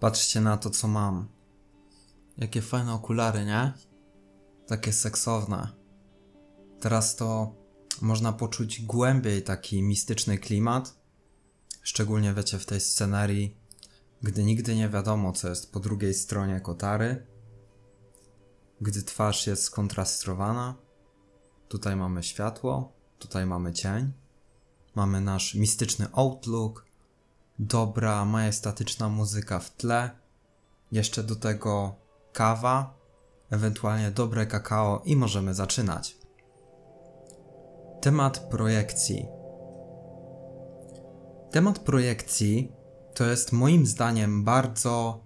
Patrzcie na to, co mam. Jakie fajne okulary, nie? Takie seksowne. Teraz to można poczuć głębiej taki mistyczny klimat. Szczególnie wiecie w tej scenarii, gdy nigdy nie wiadomo, co jest po drugiej stronie kotary. Gdy twarz jest skontrastowana. Tutaj mamy światło, tutaj mamy cień. Mamy nasz mistyczny outlook, dobra, majestatyczna muzyka w tle, jeszcze do tego kawa, ewentualnie dobre kakao i możemy zaczynać. Temat projekcji. Temat projekcji to jest moim zdaniem bardzo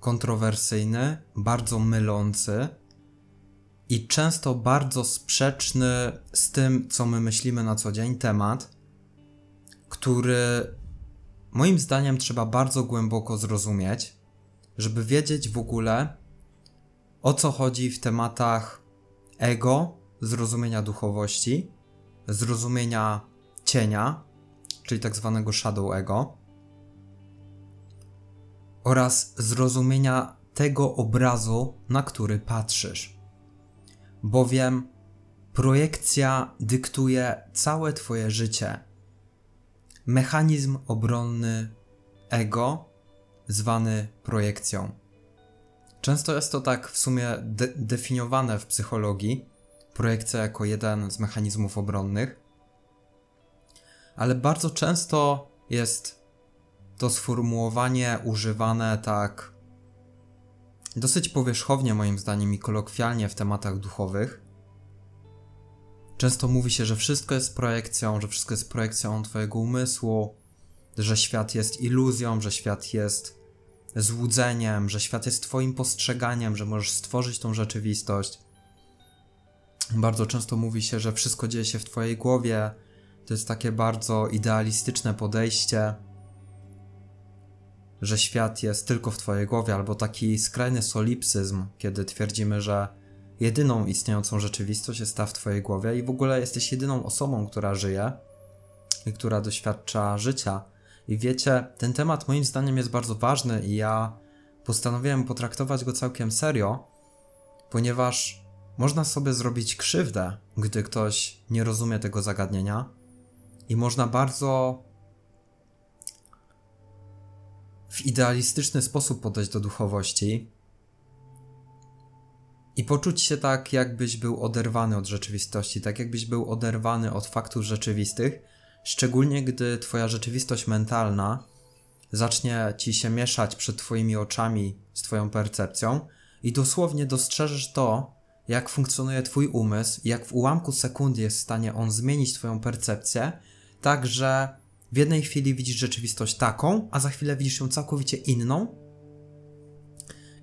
kontrowersyjny, bardzo mylący i często bardzo sprzeczny z tym, co my myślimy na co dzień temat, który moim zdaniem trzeba bardzo głęboko zrozumieć, żeby wiedzieć w ogóle o co chodzi w tematach ego, zrozumienia duchowości, zrozumienia cienia, czyli tak zwanego shadow ego, oraz zrozumienia tego obrazu, na który patrzysz. Bowiem projekcja dyktuje całe Twoje życie mechanizm obronny ego, zwany projekcją. Często jest to tak w sumie de definiowane w psychologii, projekcja jako jeden z mechanizmów obronnych, ale bardzo często jest to sformułowanie używane tak dosyć powierzchownie, moim zdaniem, i kolokwialnie w tematach duchowych, Często mówi się, że wszystko jest projekcją, że wszystko jest projekcją Twojego umysłu, że świat jest iluzją, że świat jest złudzeniem, że świat jest Twoim postrzeganiem, że możesz stworzyć tą rzeczywistość. Bardzo często mówi się, że wszystko dzieje się w Twojej głowie. To jest takie bardzo idealistyczne podejście, że świat jest tylko w Twojej głowie, albo taki skrajny solipsyzm, kiedy twierdzimy, że jedyną istniejącą rzeczywistość jest ta w Twojej głowie i w ogóle jesteś jedyną osobą, która żyje i która doświadcza życia. I wiecie, ten temat moim zdaniem jest bardzo ważny i ja postanowiłem potraktować go całkiem serio, ponieważ można sobie zrobić krzywdę, gdy ktoś nie rozumie tego zagadnienia i można bardzo w idealistyczny sposób podejść do duchowości, i poczuć się tak, jakbyś był oderwany od rzeczywistości, tak jakbyś był oderwany od faktów rzeczywistych, szczególnie gdy Twoja rzeczywistość mentalna zacznie ci się mieszać przed Twoimi oczami z Twoją percepcją i dosłownie dostrzeżesz to, jak funkcjonuje Twój umysł, jak w ułamku sekundy jest w stanie on zmienić Twoją percepcję, tak że w jednej chwili widzisz rzeczywistość taką, a za chwilę widzisz ją całkowicie inną.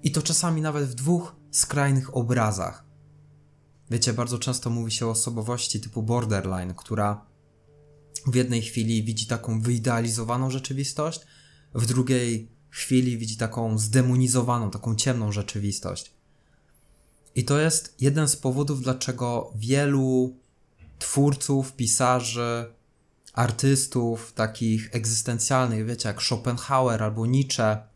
I to czasami nawet w dwóch skrajnych obrazach. Wiecie, bardzo często mówi się o osobowości typu borderline, która w jednej chwili widzi taką wyidealizowaną rzeczywistość, w drugiej chwili widzi taką zdemonizowaną, taką ciemną rzeczywistość. I to jest jeden z powodów, dlaczego wielu twórców, pisarzy, artystów takich egzystencjalnych, wiecie, jak Schopenhauer albo Nietzsche,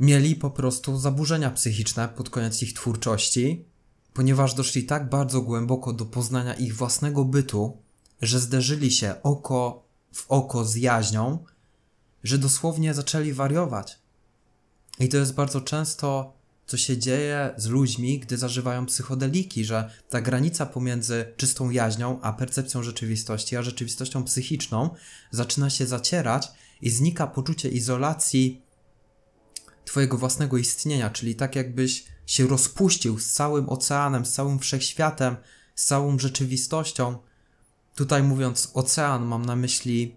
mieli po prostu zaburzenia psychiczne pod koniec ich twórczości, ponieważ doszli tak bardzo głęboko do poznania ich własnego bytu, że zderzyli się oko w oko z jaźnią, że dosłownie zaczęli wariować. I to jest bardzo często, co się dzieje z ludźmi, gdy zażywają psychodeliki, że ta granica pomiędzy czystą jaźnią a percepcją rzeczywistości, a rzeczywistością psychiczną zaczyna się zacierać i znika poczucie izolacji Twojego własnego istnienia, czyli tak jakbyś się rozpuścił z całym oceanem, z całym wszechświatem, z całą rzeczywistością. Tutaj mówiąc ocean, mam na myśli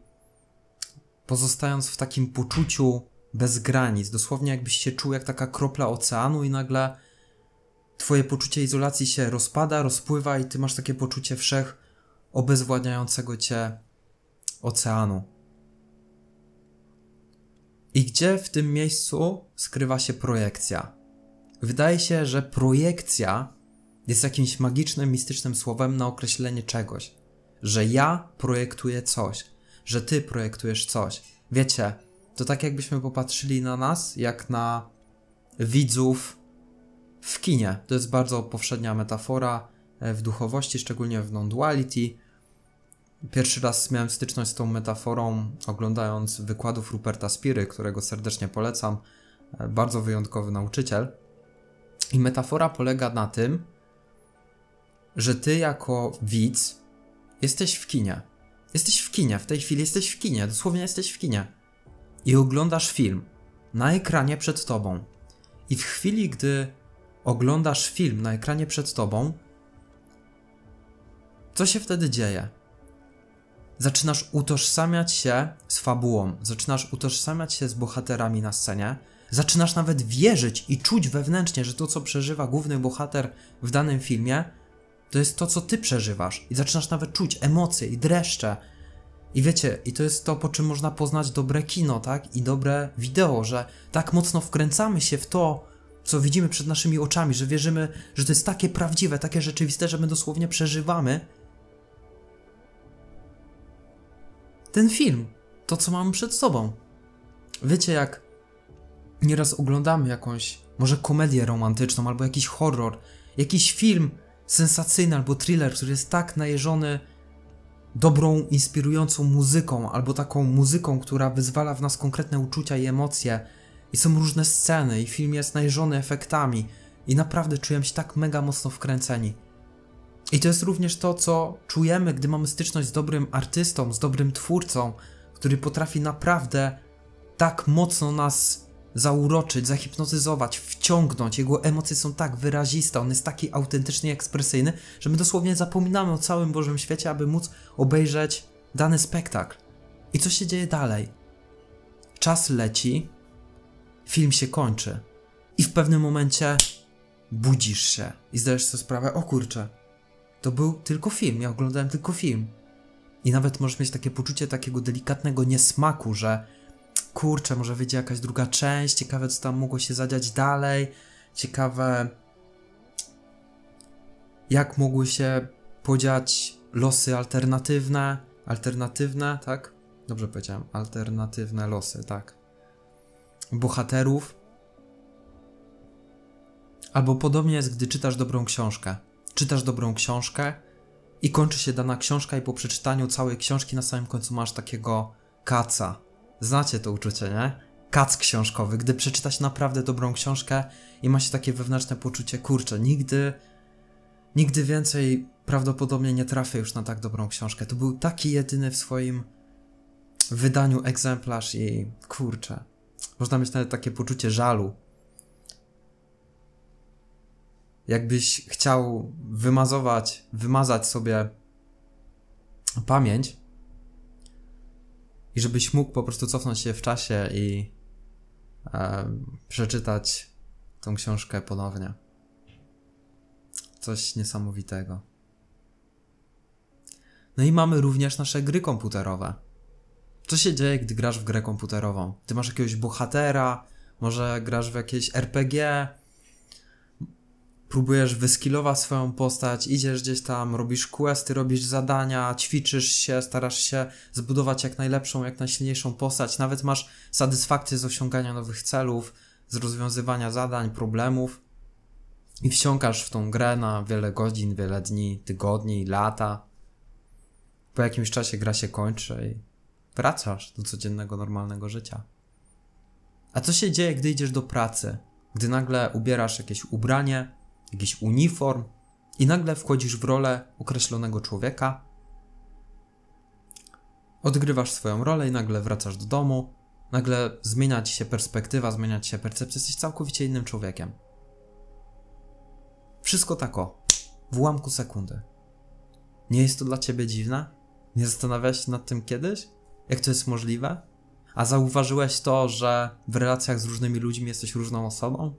pozostając w takim poczuciu bez granic, dosłownie jakbyś się czuł jak taka kropla oceanu i nagle twoje poczucie izolacji się rozpada, rozpływa i ty masz takie poczucie wszech obezwładniającego cię oceanu. I gdzie w tym miejscu skrywa się projekcja? Wydaje się, że projekcja jest jakimś magicznym, mistycznym słowem na określenie czegoś. Że ja projektuję coś, że ty projektujesz coś. Wiecie, to tak jakbyśmy popatrzyli na nas, jak na widzów w kinie. To jest bardzo powszednia metafora e, w duchowości, szczególnie w non-duality. Pierwszy raz miałem styczność z tą metaforą oglądając wykładów Ruperta Spiry, którego serdecznie polecam. E, bardzo wyjątkowy nauczyciel. I metafora polega na tym, że ty jako widz jesteś w kinie. Jesteś w kinie, w tej chwili jesteś w kinie, dosłownie jesteś w kinie. I oglądasz film na ekranie przed tobą. I w chwili, gdy oglądasz film na ekranie przed tobą, co się wtedy dzieje? Zaczynasz utożsamiać się z fabułą, zaczynasz utożsamiać się z bohaterami na scenie, zaczynasz nawet wierzyć i czuć wewnętrznie, że to, co przeżywa główny bohater w danym filmie, to jest to, co ty przeżywasz. I zaczynasz nawet czuć emocje i dreszcze. I wiecie, i to jest to, po czym można poznać dobre kino, tak? I dobre wideo, że tak mocno wkręcamy się w to, co widzimy przed naszymi oczami, że wierzymy, że to jest takie prawdziwe, takie rzeczywiste, że my dosłownie przeżywamy ten film, to co mamy przed sobą. Wiecie, jak nieraz oglądamy jakąś, może komedię romantyczną, albo jakiś horror, jakiś film sensacyjny albo thriller, który jest tak najeżony dobrą, inspirującą muzyką, albo taką muzyką, która wyzwala w nas konkretne uczucia i emocje. I są różne sceny, i film jest najeżony efektami, i naprawdę czujemy się tak mega mocno wkręceni. I to jest również to, co czujemy, gdy mamy styczność z dobrym artystą, z dobrym twórcą, który potrafi naprawdę tak mocno nas zauroczyć, zahipnotyzować, wciągnąć. Jego emocje są tak wyraziste, on jest taki autentycznie ekspresyjny, że my dosłownie zapominamy o całym Bożym świecie, aby móc obejrzeć dany spektakl. I co się dzieje dalej? Czas leci, film się kończy. I w pewnym momencie budzisz się i zdajesz sobie sprawę, o kurczę, to był tylko film, ja oglądałem tylko film. I nawet możesz mieć takie poczucie takiego delikatnego niesmaku, że kurczę, może wyjdzie jakaś druga część, ciekawe co tam mogło się zadziać dalej, ciekawe jak mogły się podziać losy alternatywne, alternatywne, tak? Dobrze powiedziałem, alternatywne losy, tak. Bohaterów. Albo podobnie jest, gdy czytasz dobrą książkę czytasz dobrą książkę i kończy się dana książka i po przeczytaniu całej książki na samym końcu masz takiego kaca. Znacie to uczucie, nie? Kac książkowy, gdy przeczytasz naprawdę dobrą książkę i ma się takie wewnętrzne poczucie, kurczę, nigdy, nigdy więcej prawdopodobnie nie trafię już na tak dobrą książkę. To był taki jedyny w swoim wydaniu egzemplarz i kurczę. Można mieć nawet takie poczucie żalu, jakbyś chciał wymazować, wymazać sobie pamięć i żebyś mógł po prostu cofnąć się w czasie i e, przeczytać tą książkę ponownie. Coś niesamowitego. No i mamy również nasze gry komputerowe. Co się dzieje, gdy grasz w grę komputerową? Ty masz jakiegoś bohatera, może grasz w jakieś RPG, próbujesz wyskilować swoją postać, idziesz gdzieś tam, robisz questy, robisz zadania, ćwiczysz się, starasz się zbudować jak najlepszą, jak najsilniejszą postać, nawet masz satysfakcję z osiągania nowych celów, z rozwiązywania zadań, problemów i wsiąkasz w tą grę na wiele godzin, wiele dni, tygodni, lata. Po jakimś czasie gra się kończy i wracasz do codziennego, normalnego życia. A co się dzieje, gdy idziesz do pracy? Gdy nagle ubierasz jakieś ubranie, jakiś uniform i nagle wchodzisz w rolę określonego człowieka. Odgrywasz swoją rolę i nagle wracasz do domu. Nagle zmienia ci się perspektywa, zmienia ci się percepcja, jesteś całkowicie innym człowiekiem. Wszystko tako, w ułamku sekundy. Nie jest to dla ciebie dziwne? Nie zastanawiałeś się nad tym kiedyś? Jak to jest możliwe? A zauważyłeś to, że w relacjach z różnymi ludźmi jesteś różną osobą?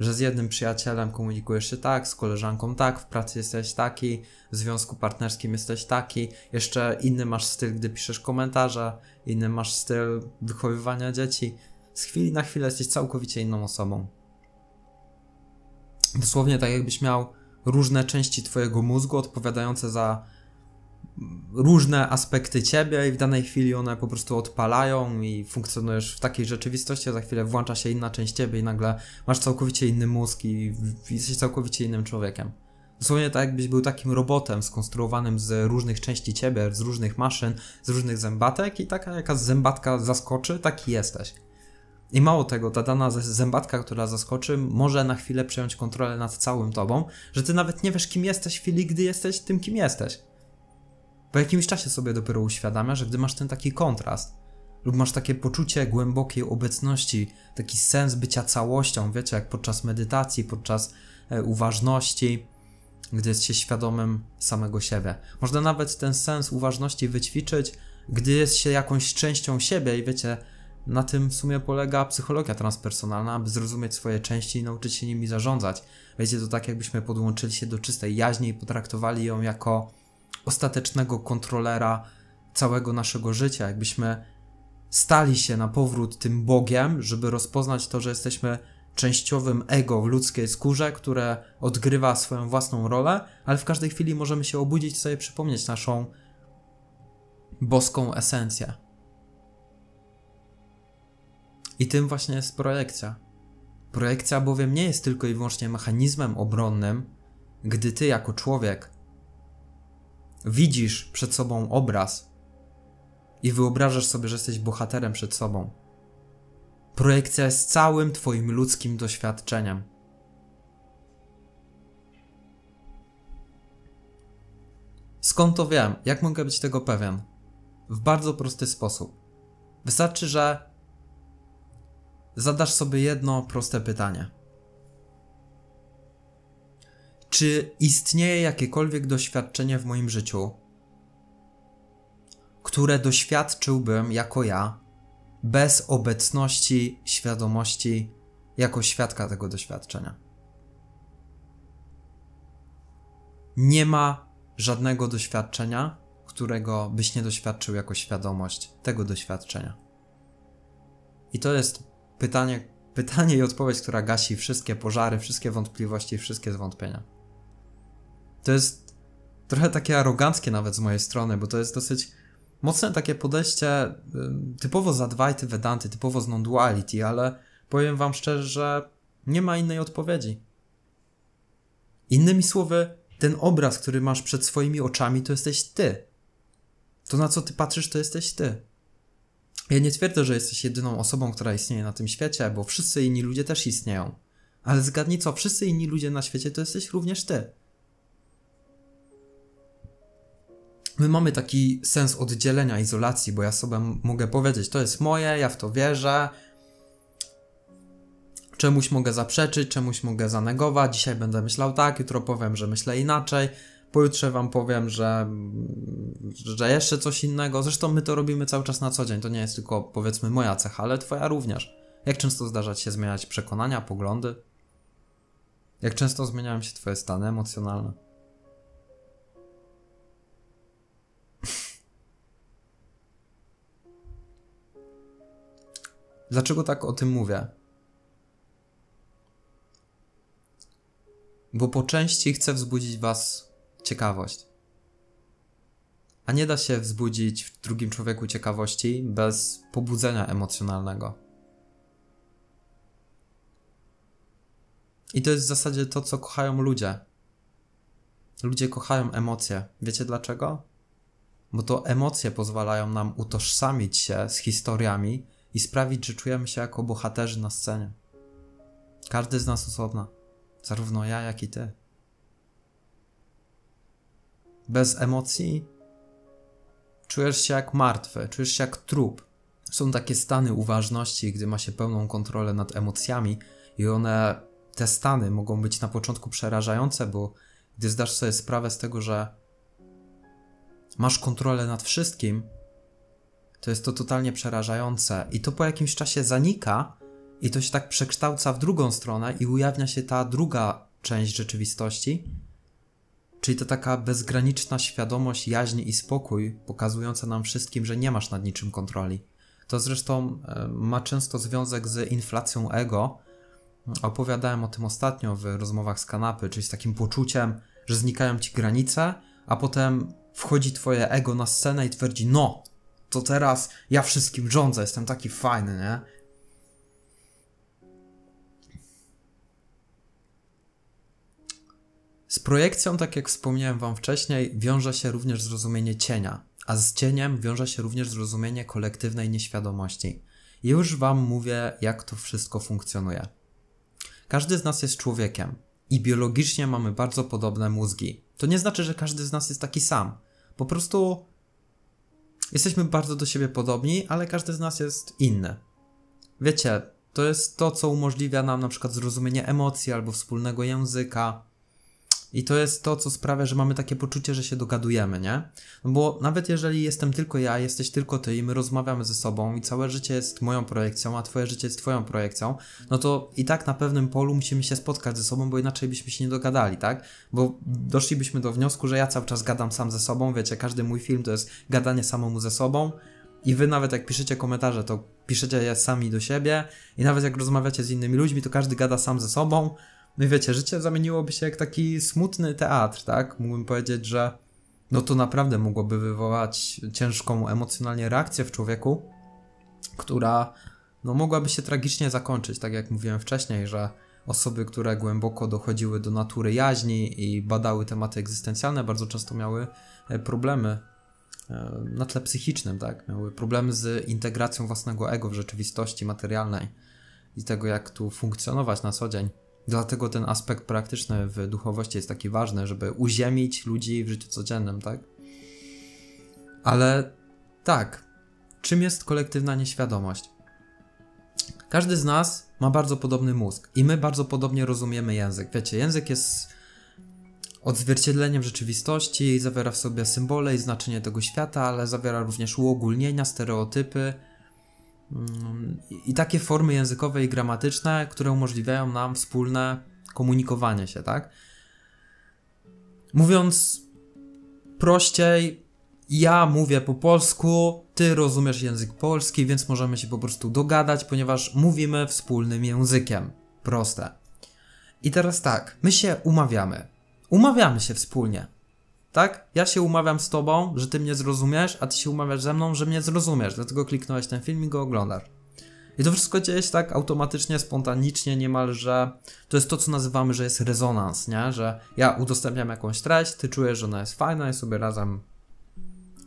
Że z jednym przyjacielem komunikujesz się tak, z koleżanką tak, w pracy jesteś taki, w związku partnerskim jesteś taki, jeszcze inny masz styl, gdy piszesz komentarze, inny masz styl wychowywania dzieci. Z chwili na chwilę jesteś całkowicie inną osobą. Dosłownie tak jakbyś miał różne części twojego mózgu odpowiadające za różne aspekty ciebie i w danej chwili one po prostu odpalają i funkcjonujesz w takiej rzeczywistości, a za chwilę włącza się inna część ciebie i nagle masz całkowicie inny mózg i jesteś całkowicie innym człowiekiem. Dosłownie tak jakbyś był takim robotem skonstruowanym z różnych części ciebie, z różnych maszyn, z różnych zębatek i taka jaka zębatka zaskoczy, taki jesteś. I mało tego, ta dana zębatka, która zaskoczy, może na chwilę przejąć kontrolę nad całym tobą, że ty nawet nie wiesz, kim jesteś w chwili, gdy jesteś tym, kim jesteś. Po jakimś czasie sobie dopiero uświadamia, że gdy masz ten taki kontrast, lub masz takie poczucie głębokiej obecności, taki sens bycia całością, wiecie, jak podczas medytacji, podczas e, uważności, gdy jest się świadomym samego siebie. Można nawet ten sens uważności wyćwiczyć, gdy jest się jakąś częścią siebie i wiecie, na tym w sumie polega psychologia transpersonalna, aby zrozumieć swoje części i nauczyć się nimi zarządzać. Wiecie, to tak jakbyśmy podłączyli się do czystej jaźni i potraktowali ją jako ostatecznego kontrolera całego naszego życia, jakbyśmy stali się na powrót tym Bogiem, żeby rozpoznać to, że jesteśmy częściowym ego w ludzkiej skórze, które odgrywa swoją własną rolę, ale w każdej chwili możemy się obudzić i sobie przypomnieć naszą boską esencję. I tym właśnie jest projekcja. Projekcja bowiem nie jest tylko i wyłącznie mechanizmem obronnym, gdy ty jako człowiek widzisz przed sobą obraz i wyobrażasz sobie, że jesteś bohaterem przed sobą. Projekcja jest całym Twoim ludzkim doświadczeniem. Skąd to wiem? Jak mogę być tego pewien? W bardzo prosty sposób. Wystarczy, że zadasz sobie jedno proste pytanie. Czy istnieje jakiekolwiek doświadczenie w moim życiu, które doświadczyłbym jako ja, bez obecności świadomości jako świadka tego doświadczenia? Nie ma żadnego doświadczenia, którego byś nie doświadczył jako świadomość tego doświadczenia. I to jest pytanie, pytanie i odpowiedź, która gasi wszystkie pożary, wszystkie wątpliwości, wszystkie zwątpienia. To jest trochę takie aroganckie nawet z mojej strony, bo to jest dosyć mocne takie podejście typowo z Advaita Vedanty, typowo z non-duality, ale powiem wam szczerze, że nie ma innej odpowiedzi. Innymi słowy, ten obraz, który masz przed swoimi oczami, to jesteś ty. To, na co ty patrzysz, to jesteś ty. Ja nie twierdzę, że jesteś jedyną osobą, która istnieje na tym świecie, bo wszyscy inni ludzie też istnieją. Ale zgadnij co, wszyscy inni ludzie na świecie to jesteś również ty. My mamy taki sens oddzielenia, izolacji, bo ja sobie mogę powiedzieć, to jest moje, ja w to wierzę, czemuś mogę zaprzeczyć, czemuś mogę zanegować, dzisiaj będę myślał tak, jutro powiem, że myślę inaczej, Pojutrze wam powiem, że, że jeszcze coś innego. Zresztą my to robimy cały czas na co dzień. To nie jest tylko powiedzmy moja cecha, ale twoja również. Jak często zdarza ci się zmieniać przekonania, poglądy? Jak często zmieniają się twoje stany emocjonalne? Dlaczego tak o tym mówię? Bo po części chcę wzbudzić Was ciekawość. A nie da się wzbudzić w drugim człowieku ciekawości bez pobudzenia emocjonalnego. I to jest w zasadzie to, co kochają ludzie. Ludzie kochają emocje. Wiecie dlaczego? Bo to emocje pozwalają nam utożsamić się z historiami i sprawić, że czujemy się jako bohaterzy na scenie. Każdy z nas osobna. Zarówno ja, jak i ty. Bez emocji czujesz się jak martwy, czujesz się jak trup. Są takie stany uważności, gdy ma się pełną kontrolę nad emocjami, i one, te stany mogą być na początku przerażające, bo gdy zdasz sobie sprawę z tego, że masz kontrolę nad wszystkim, to jest to totalnie przerażające. I to po jakimś czasie zanika, i to się tak przekształca w drugą stronę, i ujawnia się ta druga część rzeczywistości, Czyli to taka bezgraniczna świadomość, jaźń i spokój, pokazująca nam wszystkim, że nie masz nad niczym kontroli. To zresztą e, ma często związek z inflacją ego. Opowiadałem o tym ostatnio w rozmowach z kanapy, czyli z takim poczuciem, że znikają ci granice, a potem wchodzi twoje ego na scenę i twierdzi, no, to teraz ja wszystkim rządzę, jestem taki fajny, nie? Z projekcją, tak jak wspomniałem Wam wcześniej, wiąże się również zrozumienie cienia, a z cieniem wiąże się również zrozumienie kolektywnej nieświadomości. Już Wam mówię, jak to wszystko funkcjonuje. Każdy z nas jest człowiekiem i biologicznie mamy bardzo podobne mózgi. To nie znaczy, że każdy z nas jest taki sam. Po prostu jesteśmy bardzo do siebie podobni, ale każdy z nas jest inny. Wiecie, to jest to, co umożliwia nam na przykład zrozumienie emocji albo wspólnego języka i to jest to, co sprawia, że mamy takie poczucie, że się dogadujemy, nie? No bo nawet jeżeli jestem tylko ja, jesteś tylko ty i my rozmawiamy ze sobą i całe życie jest moją projekcją, a twoje życie jest twoją projekcją, no to i tak na pewnym polu musimy się spotkać ze sobą, bo inaczej byśmy się nie dogadali, tak? Bo doszlibyśmy do wniosku, że ja cały czas gadam sam ze sobą, wiecie, każdy mój film to jest gadanie samemu ze sobą, i wy nawet jak piszecie komentarze, to piszecie je sami do siebie i nawet jak rozmawiacie z innymi ludźmi, to każdy gada sam ze sobą, no i wiecie, życie zamieniłoby się jak taki smutny teatr, tak? Mógłbym powiedzieć, że no to naprawdę mogłoby wywołać ciężką emocjonalnie reakcję w człowieku, która no mogłaby się tragicznie zakończyć, tak jak mówiłem wcześniej, że osoby, które głęboko dochodziły do natury jaźni i badały tematy egzystencjalne, bardzo często miały e, problemy e, na tle psychicznym, tak? Miały problemy z integracją własnego ego w rzeczywistości materialnej i tego, jak tu funkcjonować na co dzień. Dlatego ten aspekt praktyczny w duchowości jest taki ważny, żeby uziemić ludzi w życiu codziennym, tak? Ale tak, czym jest kolektywna nieświadomość? Każdy z nas ma bardzo podobny mózg i my bardzo podobnie rozumiemy język. Wiecie, język jest odzwierciedleniem rzeczywistości, zawiera w sobie symbole i znaczenie tego świata, ale zawiera również uogólnienia, stereotypy, i takie formy językowe i gramatyczne, które umożliwiają nam wspólne komunikowanie się, tak? Mówiąc prościej, ja mówię po polsku, ty rozumiesz język polski, więc możemy się po prostu dogadać, ponieważ mówimy wspólnym językiem. Proste. I teraz tak, my się umawiamy. Umawiamy się wspólnie. Tak? Ja się umawiam z tobą, że ty mnie zrozumiesz, a ty się umawiasz ze mną, że mnie zrozumiesz. Dlatego kliknąłeś ten film i go oglądasz. I to wszystko dzieje się tak automatycznie, spontanicznie, niemalże. To jest to, co nazywamy, że jest rezonans, nie? Że ja udostępniam jakąś treść, ty czujesz, że ona jest fajna i sobie razem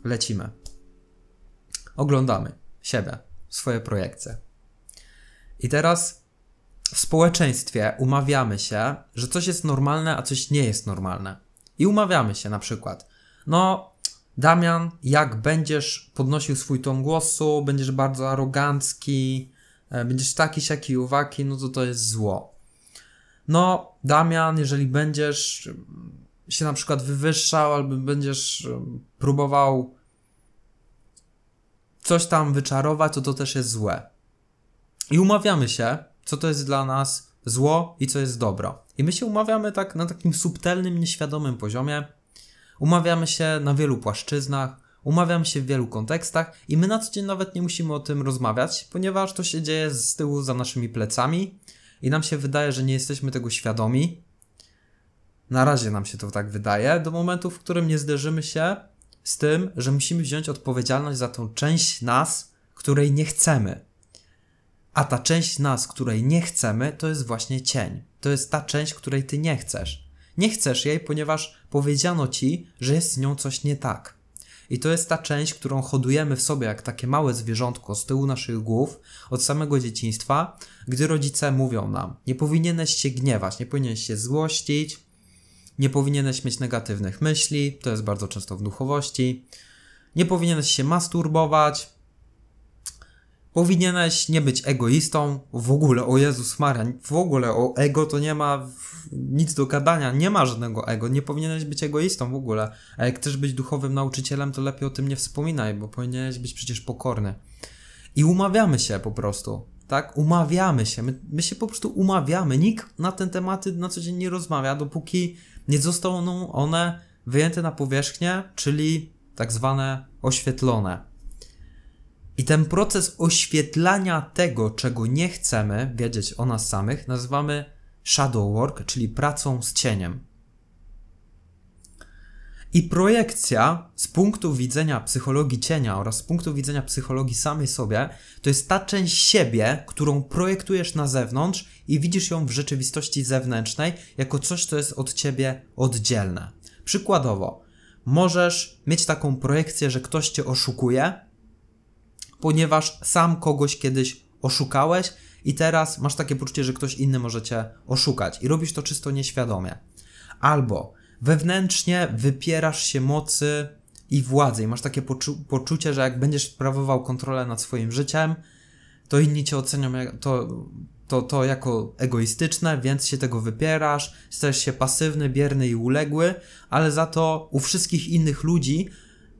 lecimy. Oglądamy siebie, swoje projekcje. I teraz w społeczeństwie umawiamy się, że coś jest normalne, a coś nie jest normalne. I umawiamy się na przykład. No, Damian, jak będziesz podnosił swój ton głosu, będziesz bardzo arogancki, e, będziesz taki, siaki, uwaki, no to to jest zło. No, Damian, jeżeli będziesz się na przykład wywyższał, albo będziesz próbował coś tam wyczarować, to to też jest złe. I umawiamy się, co to jest dla nas zło i co jest dobro. I my się umawiamy tak na takim subtelnym, nieświadomym poziomie. Umawiamy się na wielu płaszczyznach, umawiamy się w wielu kontekstach i my na co dzień nawet nie musimy o tym rozmawiać, ponieważ to się dzieje z tyłu za naszymi plecami i nam się wydaje, że nie jesteśmy tego świadomi. Na razie nam się to tak wydaje, do momentu, w którym nie zderzymy się z tym, że musimy wziąć odpowiedzialność za tą część nas, której nie chcemy. A ta część nas, której nie chcemy, to jest właśnie cień. To jest ta część, której ty nie chcesz. Nie chcesz jej, ponieważ powiedziano ci, że jest z nią coś nie tak. I to jest ta część, którą hodujemy w sobie jak takie małe zwierzątko z tyłu naszych głów od samego dzieciństwa, gdy rodzice mówią nam: Nie powinieneś się gniewać, nie powinieneś się złościć, nie powinieneś mieć negatywnych myśli, to jest bardzo często w duchowości, nie powinieneś się masturbować, Powinieneś nie być egoistą, w ogóle, o Jezus Maria, w ogóle o ego to nie ma nic do gadania, nie ma żadnego ego, nie powinieneś być egoistą w ogóle. A jak chcesz być duchowym nauczycielem, to lepiej o tym nie wspominaj, bo powinieneś być przecież pokorny. I umawiamy się po prostu, tak? Umawiamy się, my, my się po prostu umawiamy. Nikt na ten tematy na co dzień nie rozmawia, dopóki nie zostaną one wyjęte na powierzchnię, czyli tak zwane oświetlone. I ten proces oświetlania tego, czego nie chcemy wiedzieć o nas samych, nazywamy shadow work, czyli pracą z cieniem. I projekcja z punktu widzenia psychologii cienia oraz z punktu widzenia psychologii samej sobie, to jest ta część siebie, którą projektujesz na zewnątrz i widzisz ją w rzeczywistości zewnętrznej jako coś, co jest od ciebie oddzielne. Przykładowo, możesz mieć taką projekcję, że ktoś cię oszukuje, ponieważ sam kogoś kiedyś oszukałeś i teraz masz takie poczucie, że ktoś inny może cię oszukać i robisz to czysto nieświadomie. Albo wewnętrznie wypierasz się mocy i władzy i masz takie poczu poczucie, że jak będziesz sprawował kontrolę nad swoim życiem, to inni cię ocenią to, to, to jako egoistyczne, więc się tego wypierasz, stajesz się pasywny, bierny i uległy, ale za to u wszystkich innych ludzi,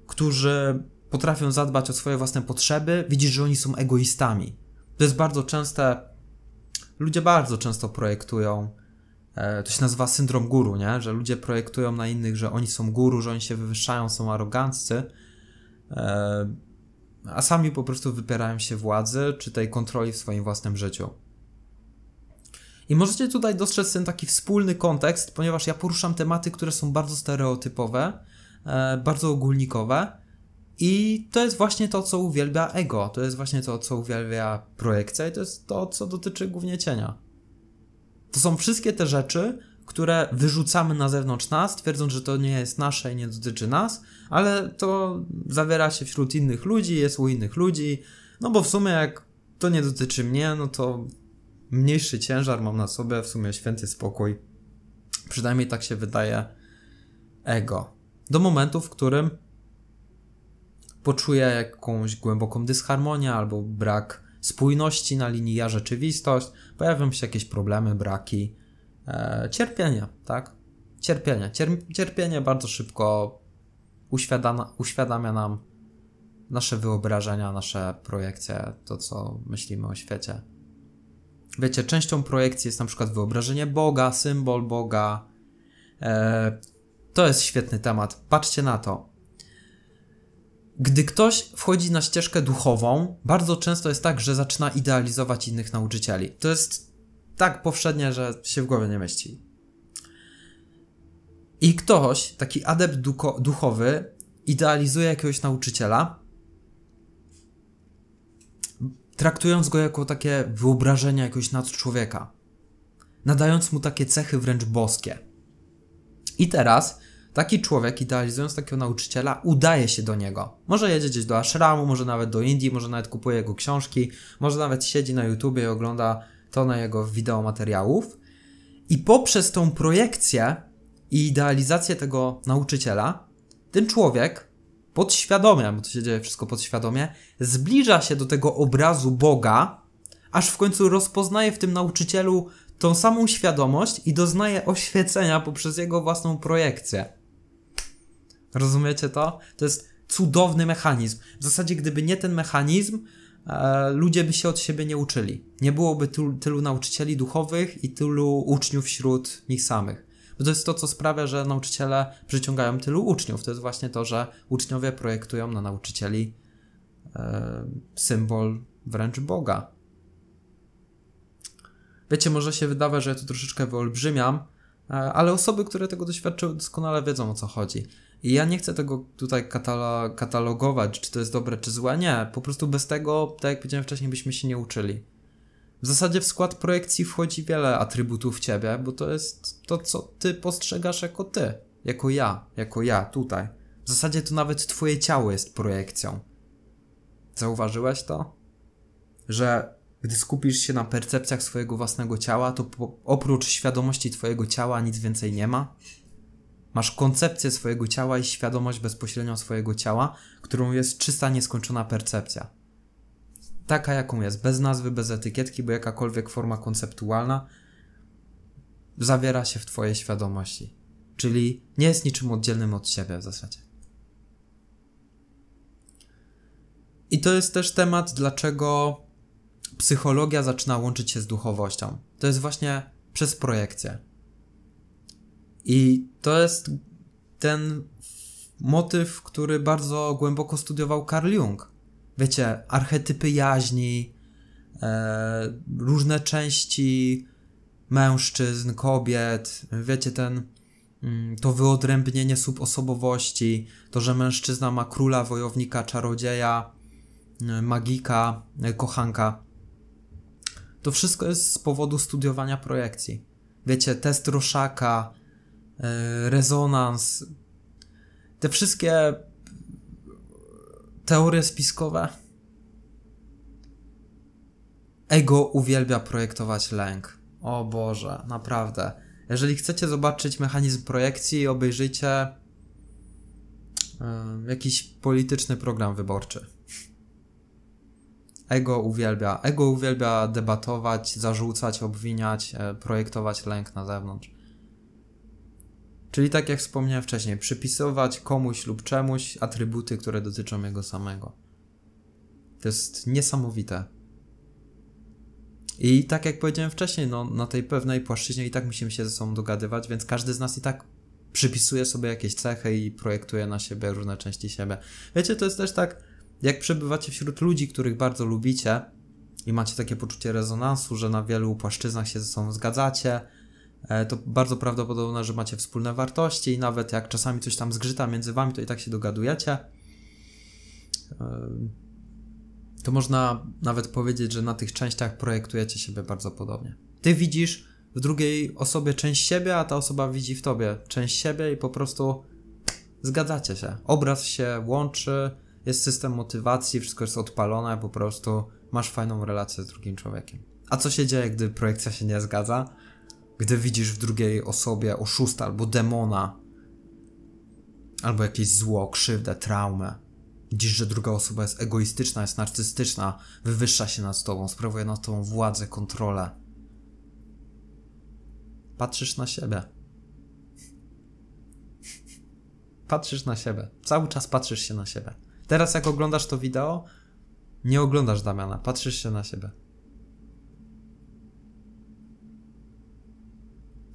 którzy potrafią zadbać o swoje własne potrzeby, widzisz, że oni są egoistami. To jest bardzo częste, ludzie bardzo często projektują E, to się nazywa syndrom guru, nie? Że ludzie projektują na innych, że oni są guru, że oni się wywyższają, są aroganccy, e, a sami po prostu wypierają się władzy czy tej kontroli w swoim własnym życiu. I możecie tutaj dostrzec ten taki wspólny kontekst, ponieważ ja poruszam tematy, które są bardzo stereotypowe, e, bardzo ogólnikowe. I to jest właśnie to, co uwielbia ego. To jest właśnie to, co uwielbia projekcja, i to jest to, co dotyczy głównie cienia. To są wszystkie te rzeczy, które wyrzucamy na zewnątrz nas, twierdząc, że to nie jest nasze i nie dotyczy nas, ale to zawiera się wśród innych ludzi, jest u innych ludzi, no bo w sumie jak to nie dotyczy mnie, no to mniejszy ciężar mam na sobie, w sumie święty spokój. Przynajmniej tak się wydaje ego. Do momentu, w którym poczuję jakąś głęboką dysharmonię albo brak spójności na linii ja-rzeczywistość, pojawią się jakieś problemy, braki, e, cierpienie, tak? Cierpienie. Cier cierpienie bardzo szybko uświadamia, uświadamia nam nasze wyobrażenia, nasze projekcje, to co myślimy o świecie. Wiecie, częścią projekcji jest na przykład wyobrażenie Boga, symbol Boga. E, to jest świetny temat. Patrzcie na to. Gdy ktoś wchodzi na ścieżkę duchową, bardzo często jest tak, że zaczyna idealizować innych nauczycieli. To jest tak powszednie, że się w głowie nie mieści. I ktoś, taki adept duchowy, idealizuje jakiegoś nauczyciela, traktując go jako takie wyobrażenie jakiegoś nadczłowieka, nadając mu takie cechy wręcz boskie. I teraz Taki człowiek, idealizując takiego nauczyciela, udaje się do niego. Może jedzie gdzieś do ashramu, może nawet do Indii, może nawet kupuje jego książki, może nawet siedzi na YouTubie i ogląda tonę jego wideomateriałów. I poprzez tą projekcję i idealizację tego nauczyciela, ten człowiek podświadomie, bo to się dzieje wszystko podświadomie, zbliża się do tego obrazu Boga, aż w końcu rozpoznaje w tym nauczycielu tą samą świadomość i doznaje oświecenia poprzez jego własną projekcję. Rozumiecie to? To jest cudowny mechanizm. W zasadzie, gdyby nie ten mechanizm, e, ludzie by się od siebie nie uczyli. Nie byłoby tylu, tylu nauczycieli duchowych i tylu uczniów wśród nich samych. Bo to jest to, co sprawia, że nauczyciele przyciągają tylu uczniów. To jest właśnie to, że uczniowie projektują na nauczycieli e, symbol wręcz Boga. Wiecie, może się wydawać, że ja to troszeczkę wyolbrzymiam, e, ale osoby, które tego doświadczyły, doskonale wiedzą o co chodzi. I ja nie chcę tego tutaj katalo katalogować, czy to jest dobre, czy złe. Nie, po prostu bez tego, tak jak powiedziałem wcześniej, byśmy się nie uczyli. W zasadzie w skład projekcji wchodzi wiele atrybutów ciebie, bo to jest to, co ty postrzegasz jako ty, jako ja, jako ja tutaj. W zasadzie to nawet twoje ciało jest projekcją. Zauważyłeś to? Że gdy skupisz się na percepcjach swojego własnego ciała, to oprócz świadomości twojego ciała nic więcej nie ma? Masz koncepcję swojego ciała i świadomość bezpośrednią swojego ciała, którą jest czysta, nieskończona percepcja. Taka, jaką jest, bez nazwy, bez etykietki, bo jakakolwiek forma konceptualna zawiera się w Twojej świadomości. Czyli nie jest niczym oddzielnym od siebie w zasadzie. I to jest też temat, dlaczego psychologia zaczyna łączyć się z duchowością. To jest właśnie przez projekcję. I to jest ten motyw, który bardzo głęboko studiował Carl Jung. Wiecie, archetypy jaźni, e, różne części mężczyzn, kobiet, wiecie, ten mm, to wyodrębnienie subosobowości, to, że mężczyzna ma króla, wojownika, czarodzieja, y, magika, y, kochanka. To wszystko jest z powodu studiowania projekcji. Wiecie, test Roszaka, rezonans, te wszystkie teorie spiskowe. Ego uwielbia projektować lęk. O Boże, naprawdę. Jeżeli chcecie zobaczyć mechanizm projekcji, obejrzyjcie yy, jakiś polityczny program wyborczy. Ego uwielbia. Ego uwielbia debatować, zarzucać, obwiniać, yy, projektować lęk na zewnątrz. Czyli tak jak wspomniałem wcześniej, przypisywać komuś lub czemuś atrybuty, które dotyczą jego samego. To jest niesamowite. I tak jak powiedziałem wcześniej, no, na tej pewnej płaszczyźnie i tak musimy się ze sobą dogadywać, więc każdy z nas i tak przypisuje sobie jakieś cechy i projektuje na siebie różne części siebie. Wiecie, to jest też tak, jak przebywacie wśród ludzi, których bardzo lubicie i macie takie poczucie rezonansu, że na wielu płaszczyznach się ze sobą zgadzacie, to bardzo prawdopodobne, że macie wspólne wartości i nawet jak czasami coś tam zgrzyta między wami, to i tak się dogadujecie. E, to można nawet powiedzieć, że na tych częściach projektujecie siebie bardzo podobnie. Ty widzisz w drugiej osobie część siebie, a ta osoba widzi w tobie część siebie i po prostu zgadzacie się. Obraz się łączy, jest system motywacji, wszystko jest odpalone, po prostu masz fajną relację z drugim człowiekiem. A co się dzieje, gdy projekcja się nie zgadza? Gdy widzisz w drugiej osobie oszusta albo demona, albo jakieś zło, krzywdę, traumę. Widzisz, że druga osoba jest egoistyczna, jest narcystyczna, wywyższa się nad tobą, sprawuje nad tobą władzę, kontrolę. Patrzysz na siebie. Patrzysz na siebie. Cały czas patrzysz się na siebie. Teraz, jak oglądasz to wideo, nie oglądasz Damiana, patrzysz się na siebie.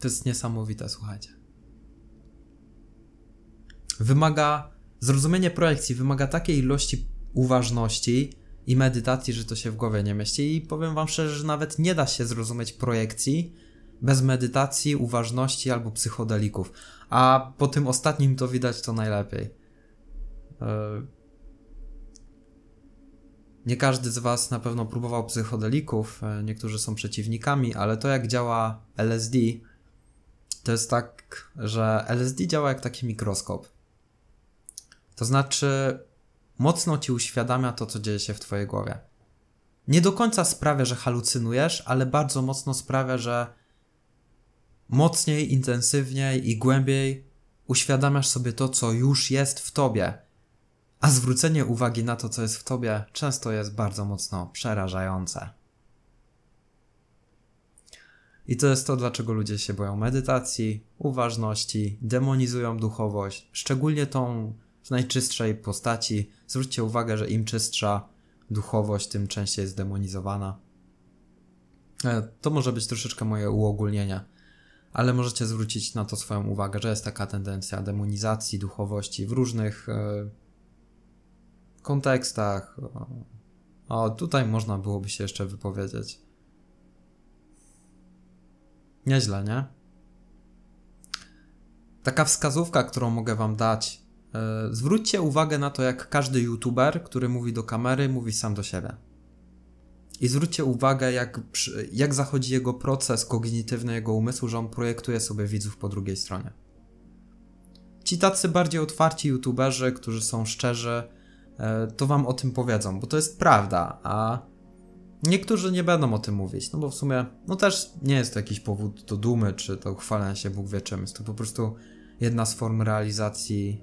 To jest niesamowite, słuchajcie. Wymaga, zrozumienie projekcji wymaga takiej ilości uważności i medytacji, że to się w głowie nie mieści. I powiem Wam szczerze, że nawet nie da się zrozumieć projekcji bez medytacji, uważności albo psychodelików. A po tym ostatnim to widać to najlepiej. E, nie każdy z Was na pewno próbował psychodelików, e, niektórzy są przeciwnikami, ale to jak działa LSD to jest tak, że LSD działa jak taki mikroskop. To znaczy, mocno ci uświadamia to, co dzieje się w twojej głowie. Nie do końca sprawia, że halucynujesz, ale bardzo mocno sprawia, że mocniej, intensywniej i głębiej uświadamiasz sobie to, co już jest w tobie. A zwrócenie uwagi na to, co jest w tobie, często jest bardzo mocno przerażające. I to jest to, dlaczego ludzie się boją medytacji, uważności, demonizują duchowość, szczególnie tą w najczystszej postaci. Zwróćcie uwagę, że im czystsza duchowość, tym częściej jest demonizowana. E, to może być troszeczkę moje uogólnienie, ale możecie zwrócić na to swoją uwagę, że jest taka tendencja demonizacji duchowości w różnych e, kontekstach. O, tutaj można byłoby się jeszcze wypowiedzieć. Nieźle, nie? Taka wskazówka, którą mogę Wam dać. Yy, zwróćcie uwagę na to, jak każdy youtuber, który mówi do kamery, mówi sam do siebie. I zwróćcie uwagę, jak, jak zachodzi jego proces kognitywny, jego umysłu, że on projektuje sobie widzów po drugiej stronie. Ci tacy bardziej otwarci youtuberzy, którzy są szczerzy, yy, to Wam o tym powiedzą, bo to jest prawda, a Niektórzy nie będą o tym mówić, no bo w sumie, no też nie jest to jakiś powód do dumy, czy to chwalenia się Bóg wie czym. Jest to po prostu jedna z form realizacji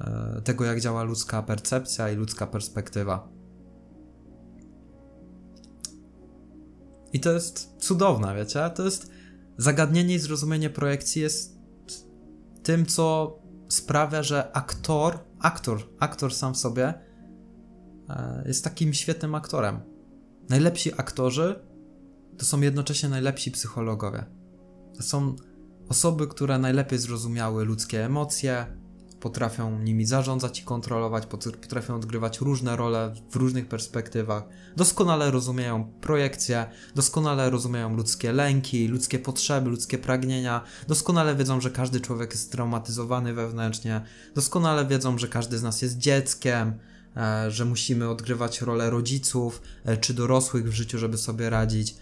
e, tego, jak działa ludzka percepcja i ludzka perspektywa. I to jest cudowne, wiecie? To jest zagadnienie i zrozumienie projekcji jest tym, co sprawia, że aktor, aktor, aktor sam w sobie e, jest takim świetnym aktorem. Najlepsi aktorzy to są jednocześnie najlepsi psychologowie. To są osoby, które najlepiej zrozumiały ludzkie emocje, potrafią nimi zarządzać i kontrolować, potrafią odgrywać różne role w różnych perspektywach, doskonale rozumieją projekcje, doskonale rozumieją ludzkie lęki, ludzkie potrzeby, ludzkie pragnienia, doskonale wiedzą, że każdy człowiek jest traumatyzowany wewnętrznie, doskonale wiedzą, że każdy z nas jest dzieckiem, że musimy odgrywać rolę rodziców e, czy dorosłych w życiu, żeby sobie radzić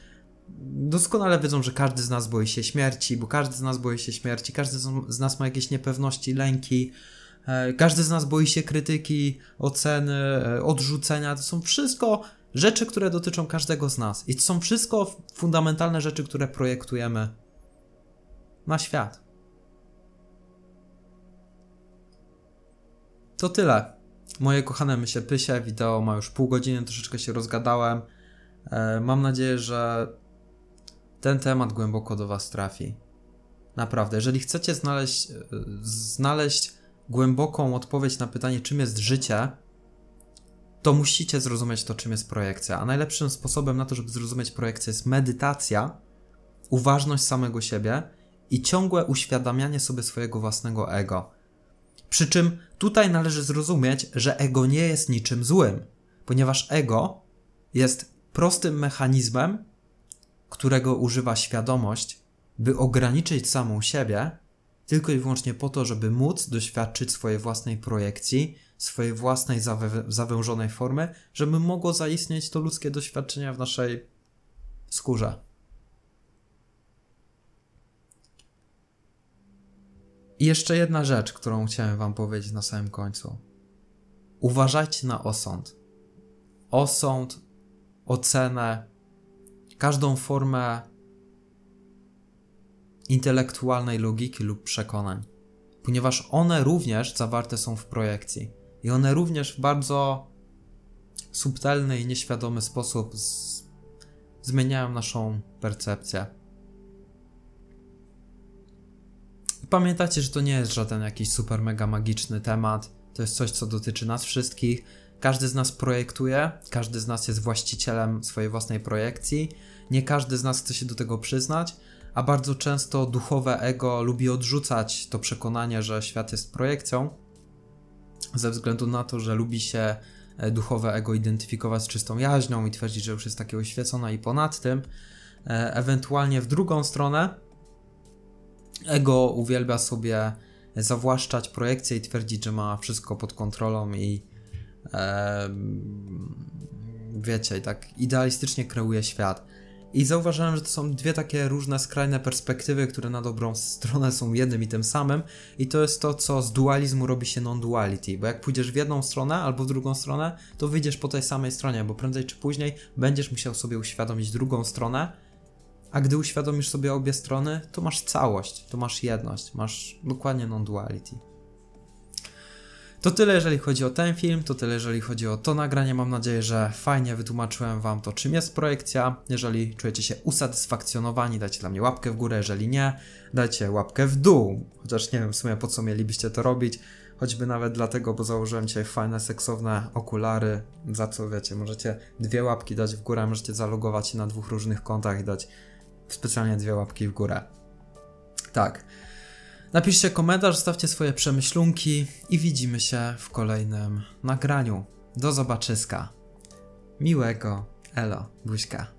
doskonale wiedzą, że każdy z nas boi się śmierci, bo każdy z nas boi się śmierci, każdy z nas ma jakieś niepewności, lęki, e, każdy z nas boi się krytyki, oceny, e, odrzucenia. To są wszystko rzeczy, które dotyczą każdego z nas. I to są wszystko fundamentalne rzeczy, które projektujemy na świat. To tyle. Moje kochane myślę pysie, wideo ma już pół godziny, troszeczkę się rozgadałem. E, mam nadzieję, że ten temat głęboko do Was trafi. Naprawdę, jeżeli chcecie znaleźć, e, znaleźć głęboką odpowiedź na pytanie, czym jest życie, to musicie zrozumieć to, czym jest projekcja. A najlepszym sposobem na to, żeby zrozumieć projekcję, jest medytacja, uważność samego siebie i ciągłe uświadamianie sobie swojego własnego ego. Przy czym tutaj należy zrozumieć, że ego nie jest niczym złym, ponieważ ego jest prostym mechanizmem, którego używa świadomość, by ograniczyć samą siebie, tylko i wyłącznie po to, żeby móc doświadczyć swojej własnej projekcji, swojej własnej zawe zawężonej formy, żeby mogło zaistnieć to ludzkie doświadczenie w naszej skórze. I jeszcze jedna rzecz, którą chciałem Wam powiedzieć na samym końcu. Uważajcie na osąd. Osąd, ocenę, każdą formę intelektualnej logiki lub przekonań, ponieważ one również zawarte są w projekcji i one również w bardzo subtelny i nieświadomy sposób z... zmieniają naszą percepcję. Pamiętajcie, że to nie jest żaden jakiś super mega magiczny temat. To jest coś, co dotyczy nas wszystkich. Każdy z nas projektuje, każdy z nas jest właścicielem swojej własnej projekcji. Nie każdy z nas chce się do tego przyznać, a bardzo często duchowe ego lubi odrzucać to przekonanie, że świat jest projekcją, ze względu na to, że lubi się e, duchowe ego identyfikować z czystą jaźnią i twierdzić, że już jest takie oświecone i ponad tym. E, ewentualnie w drugą stronę, ego uwielbia sobie zawłaszczać projekcję i twierdzić, że ma wszystko pod kontrolą i e, wiecie, tak idealistycznie kreuje świat. I zauważyłem, że to są dwie takie różne, skrajne perspektywy, które na dobrą stronę są jednym i tym samym. I to jest to, co z dualizmu robi się non-duality. Bo jak pójdziesz w jedną stronę albo w drugą stronę, to wyjdziesz po tej samej stronie, bo prędzej czy później będziesz musiał sobie uświadomić drugą stronę. A gdy uświadomisz sobie obie strony, to masz całość, to masz jedność, masz dokładnie non-duality. To tyle, jeżeli chodzi o ten film, to tyle, jeżeli chodzi o to nagranie. Mam nadzieję, że fajnie wytłumaczyłem Wam to, czym jest projekcja. Jeżeli czujecie się usatysfakcjonowani, dajcie dla mnie łapkę w górę, jeżeli nie, dajcie łapkę w dół. Chociaż nie wiem w sumie po co mielibyście to robić. Choćby nawet dlatego, bo założyłem dzisiaj fajne, seksowne okulary, za co wiecie, możecie dwie łapki dać w górę, możecie zalogować się na dwóch różnych kontach i dać specjalnie dwie łapki w górę. Tak. Napiszcie komentarz, zostawcie swoje przemyślunki i widzimy się w kolejnym nagraniu. Do zobaczyska. Miłego. Elo. Buźka.